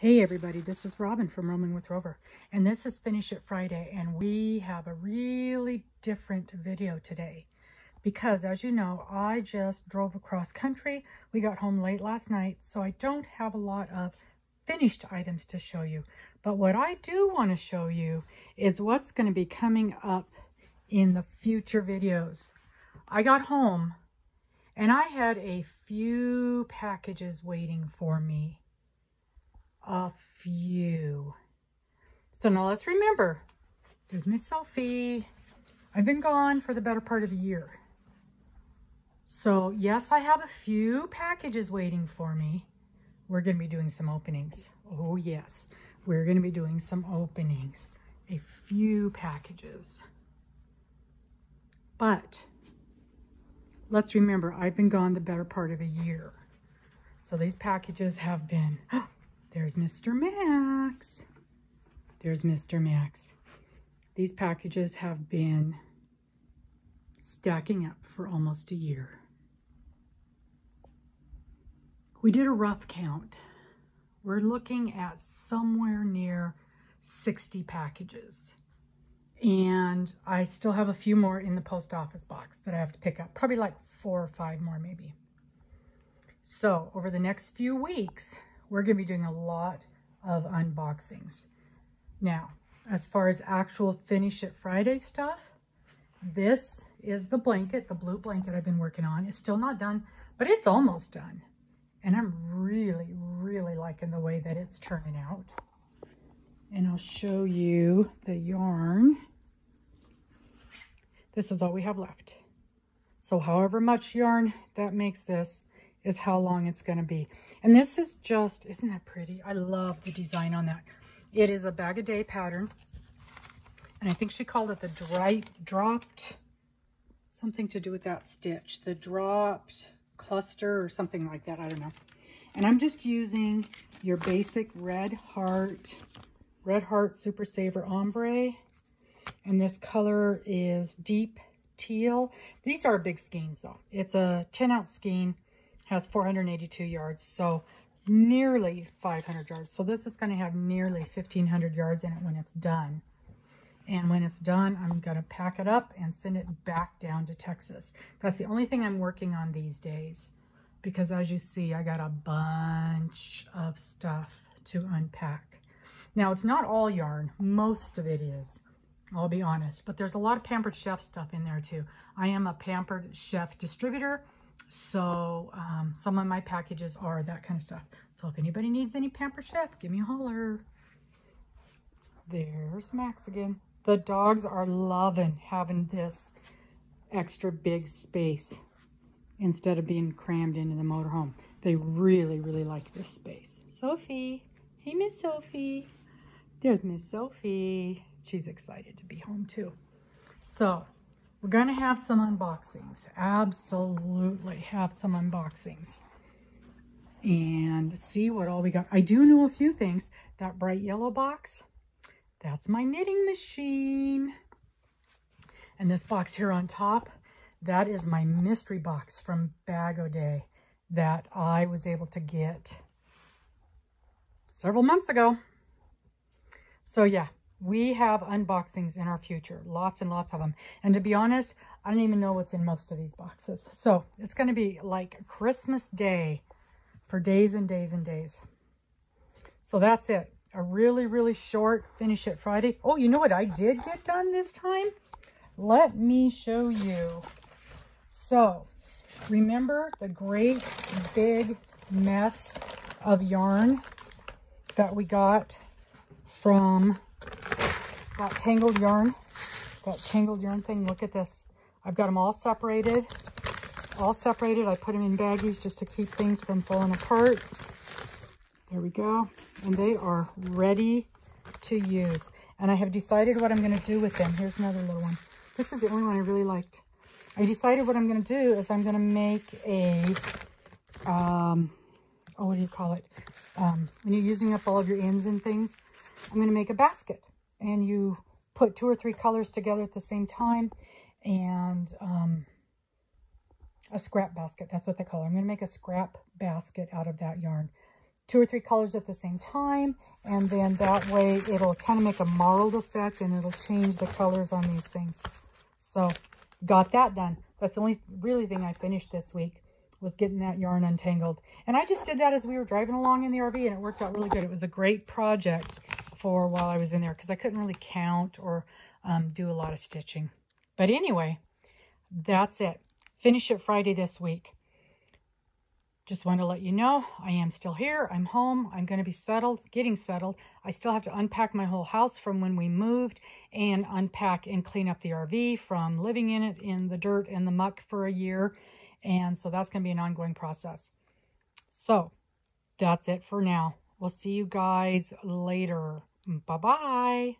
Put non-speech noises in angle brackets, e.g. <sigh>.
Hey everybody, this is Robin from Roaming with Rover, and this is Finish It Friday, and we have a really different video today because as you know, I just drove across country. We got home late last night, so I don't have a lot of finished items to show you. But what I do want to show you is what's going to be coming up in the future videos. I got home and I had a few packages waiting for me a few. So now let's remember, there's Miss Sophie. I've been gone for the better part of a year. So yes, I have a few packages waiting for me. We're to be doing some openings. Oh yes, we're to be doing some openings. A few packages. But let's remember, I've been gone the better part of a year. So these packages have been, <gasps> oh, There's Mr. Max. There's Mr. Max. These packages have been stacking up for almost a year. We did a rough count. We're looking at somewhere near 60 packages. And I still have a few more in the post office box that I have to pick up. Probably like four or five more maybe. So over the next few weeks, we're going to be doing a lot of unboxings. Now, as far as actual Finish It Friday stuff, this is the blanket, the blue blanket I've been working on. It's still not done, but it's almost done. And I'm really, really liking the way that it's turning out. And I'll show you the yarn. This is all we have left. So however much yarn that makes this is how long it's going to be. And this is just, isn't that pretty? I love the design on that. It is a Bag O Day pattern. And I think she called it the dry, dropped, something to do with that stitch. The dropped cluster or something like that. I don't know. And I'm just using your basic red heart, red heart super saver ombre. And this color is deep teal. These are a big skeins though. It's a 10 ounce skein has 482 yards, so nearly 500 yards. So this is going to have nearly 1,500 yards in it when it's done. And when it's done, I'm going to pack it up and send it back down to Texas. That's the only thing I'm working on these days. Because as you see, I got a bunch of stuff to unpack. Now, it's not all yarn. Most of it is. I'll be honest. But there's a lot of Pampered Chef stuff in there too. I am a Pampered Chef distributor. So um, some of my packages are that kind of stuff. So if anybody needs any Pamper Chef, give me a holler. There's Max again. The dogs are loving having this extra big space instead of being crammed into the motorhome. They really, really like this space. Sophie. Hey, Miss Sophie. There's Miss Sophie. She's excited to be home too. So we're going to have some unboxings. Absolutely have some unboxings. And see what all we got. I do know a few things. That bright yellow box, that's my knitting machine. And this box here on top, that is my mystery box from Bag O Day that I was able to get several months ago. So yeah, we have unboxings in our future, lots and lots of them. And to be honest, I don't even know what's in most of these boxes. So it's going to be like Christmas Day for days and days and days. So that's it. A really, really short Finish It Friday. Oh, you know what I did get done this time? Let me show you. So remember the great big mess of yarn that we got from that tangled yarn, that tangled yarn thing. Look at this. I've got them all separated, all separated. I put them in baggies just to keep things from falling apart. There we go. And they are ready to use. And I have decided what I'm going to do with them. Here's another little one. This is the only one I really liked. I decided what I'm going to do is I'm going to make a, um, oh, what do you call it? Um, when you're using up all of your ends and things, I'm going to make a basket and you put two or three colors together at the same time and um, a scrap basket. That's what they call it. I'm going to make a scrap basket out of that yarn. two or three colors at the same time. And then that way it'll kind of make a marled effect and it'll change the colors on these things. So got that done. That's the only really thing I finished this week was getting that yarn untangled. And I just did that as we were driving along in the RV and it worked out really good. It was a great project for while I was in there because I couldn't really count or um, do a lot of stitching. But anyway, that's it. Finish it Friday this week. Just want to let you know, I am still here. I'm home. I'm going to be settled, getting settled. I still have to unpack my whole house from when we moved and unpack and clean up the RV from living in it in the dirt and the muck for a year. And so that's going to be an ongoing process. So that's it for now. We'll see you guys later. Mm, bye-bye.